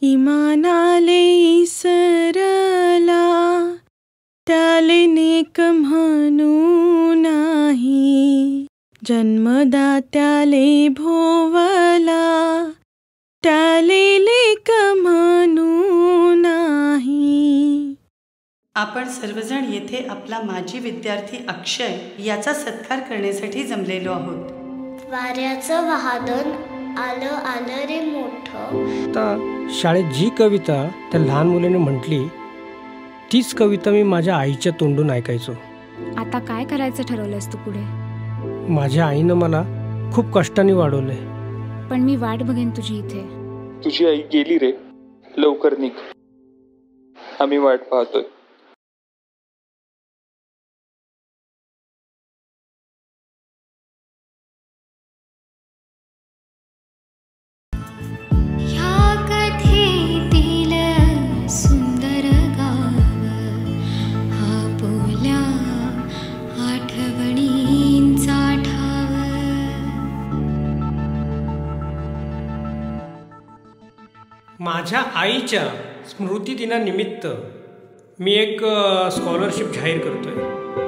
इमानाले इसरला त्याले नेक म्हणू नाही. जन्मदात्याले भोवला त्याले लेक म्हणू नाही. आपण सर्वजण येथे आपला माजी विद्यार्थी अक्षय याचा सत्कार करण्यासाठी जमलेलो आहोत. वाऱ्याचं वादन आलं आलं रे मोठं. आता शाळेत जी कविता त्या लहान मुलीने म्हटली तीच कविता मी माझ्या आईच्या तोंडून ऐकायचो. आता काय करायचं ठरवलंस तू पुढे? माझ्या आईनं मला खूप कष्टाने वाढवलंय. पण मी वाट बघेन तुझी इथे. तुझी आई गेली रे. लवकर निघ. आम्ही वाट पाहतोय. माझ्या आईच्या स्मृतिदिनानिमित्त मी एक स्कॉलरशिप जाहीर आहे